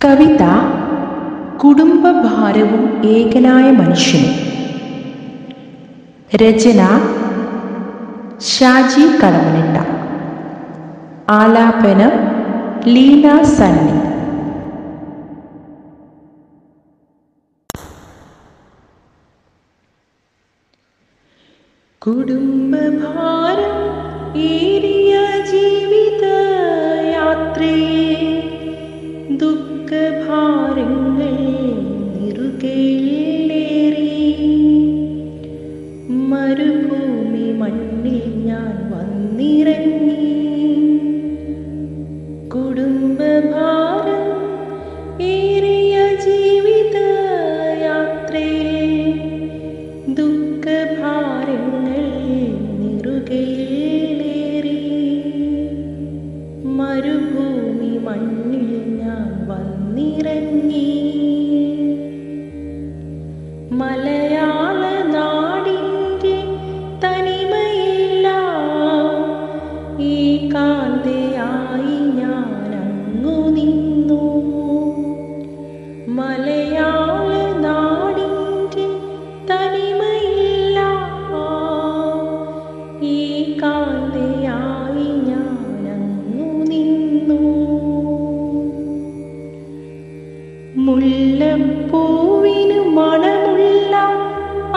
കവിത കുടുംബഭാരവും ഏകനായ മനുഷ്യനും രചന ഷാജി കടമനിട്ട. ആലാപനം ലീന സണ്ണി. കുടുംബഭാരം ഏറിയ മലയാള നാടിന്റെ തനിമയില്ല ഈ കാന്തയായി ഞാൻ അങ്ങു നിന്നു. മലയാള നാടിന്റെ തനിമയില്ല ഈ കാന്തയായി മുല്ലപ്പൂവിന് മണമുള്ള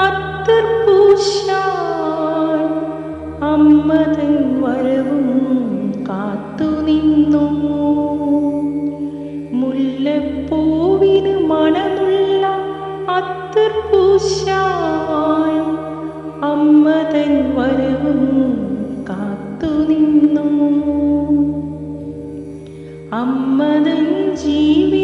അത്തർ പൂശാൻ അമ്മതൻ വരവും കാത്തു നിന്നു. മുല്ലപ്പൂവിന് മണമുള്ള അത്തർ പൂശാൻ അമ്മതൻ വരവും കാത്തു നിന്നു. അമ്മതൻ ജീവിതയാത്രയിൽ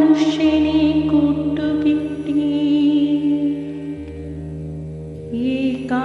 मनुष्यने कोटि एका